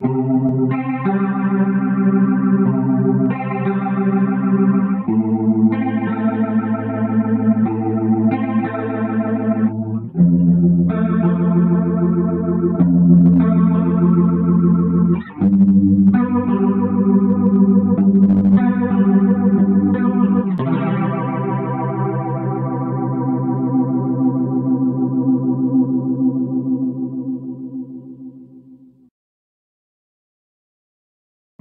Música